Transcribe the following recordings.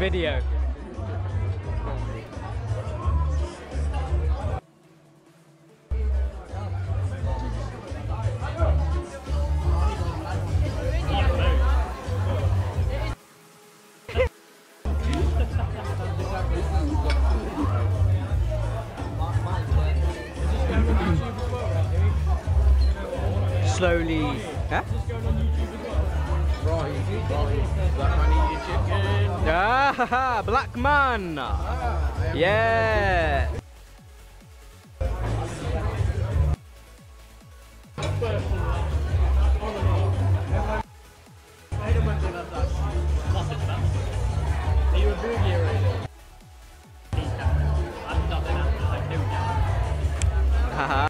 Video. Slowly. Huh? Ah, black man. Yeah. Haha.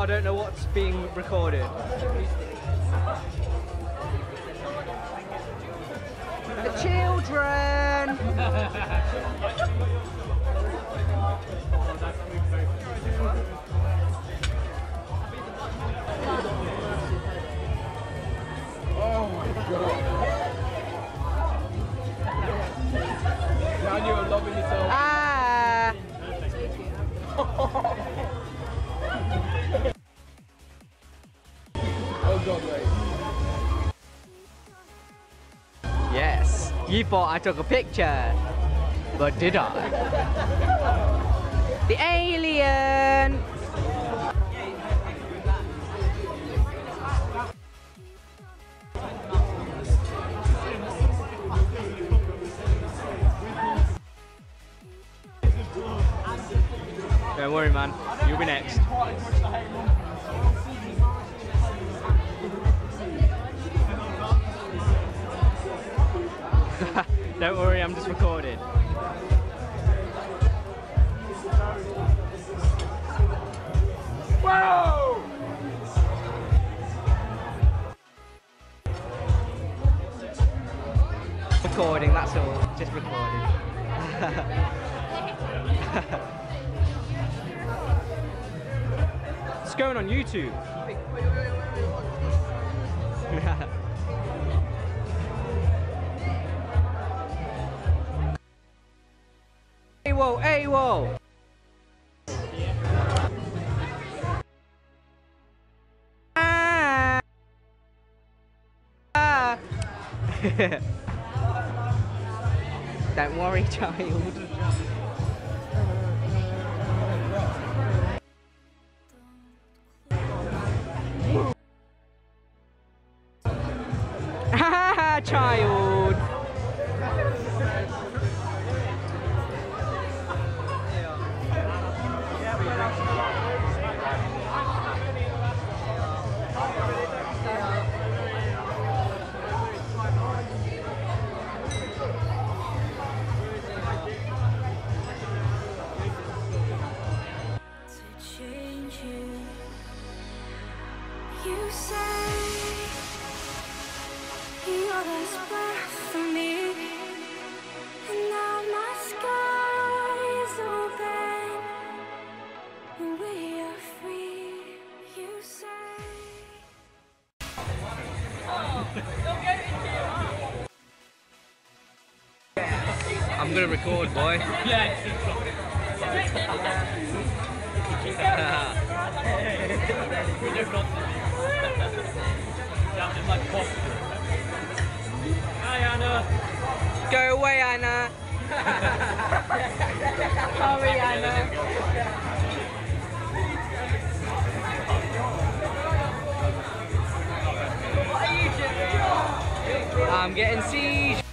I don't know what's being recorded. Thought I took a picture, but did I? The alien. Don't worry, man. You'll be next. it's going on YouTube. hey, whoa, hey, whoa. Ah. Ah. Don't worry, child. I'm gonna record, boy. Hi Anna. Go away, Anna. Sorry, Anna. I'm getting siege.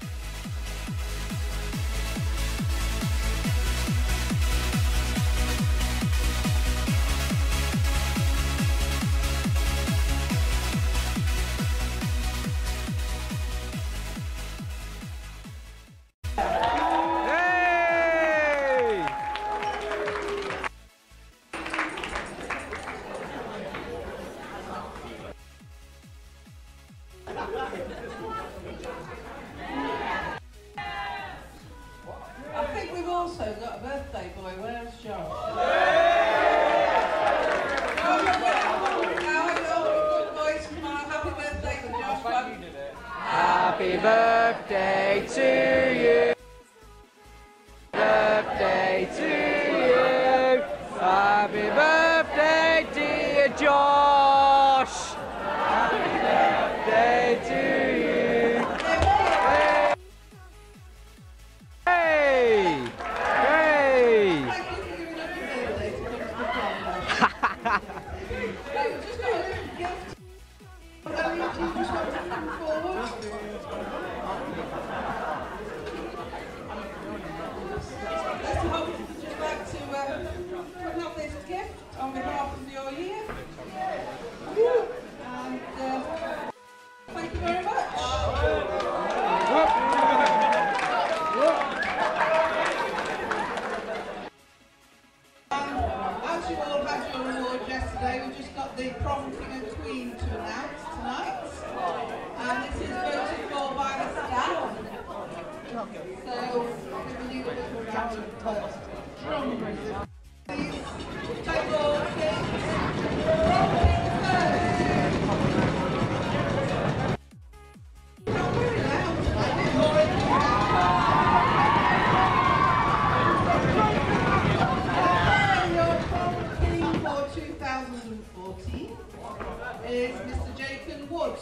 Jacob Woods.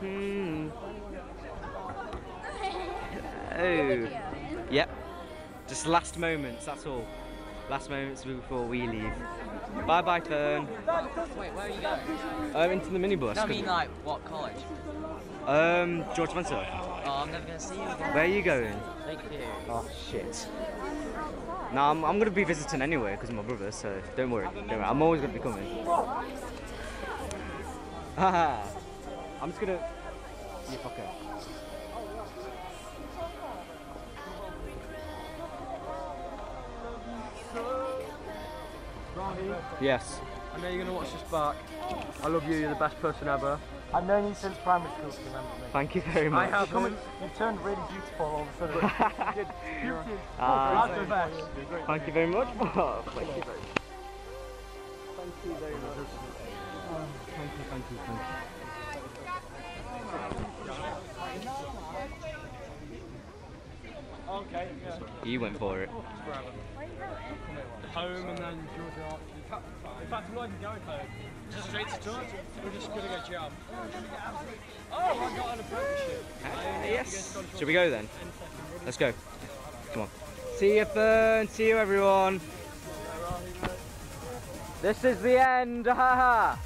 Hmm. Oh. Yep. Just last moments, that's all. Last moments before we leave. Bye bye, Fern. Wait, where are you going? Um, into the minibus. No, I mean like what college? Um, George Spencer. Oh, I'm never gonna see you again. Where are you going? Thank you. Oh shit. No, I'm, I'm gonna be visiting anyway because my brother, so don't worry. Don't worry. I'm always gonna be coming. Haha. I'm just gonna. You fucker. Yes. I know you're going to watch this back. I love you, you're the best person ever. I've known you since primary school, if you remember me. Thank you very I much. have Come and- You've turned really beautiful all of a sudden. Beauty is Ah, That's the best. Thank you very much. Oh, thank you very much. Thank you very much. Thank you, thank you, thank you. Okay, yeah. You went for it. Home and then Georgia Archery. In fact, in fact, I'm not even going home. Just straight to Georgia. We're just going to go jam. Oh, I got an apprenticeship. yes. Should we go then? Let's go. Come on. See you, Fern. See you, everyone. This is the end. Ha ha.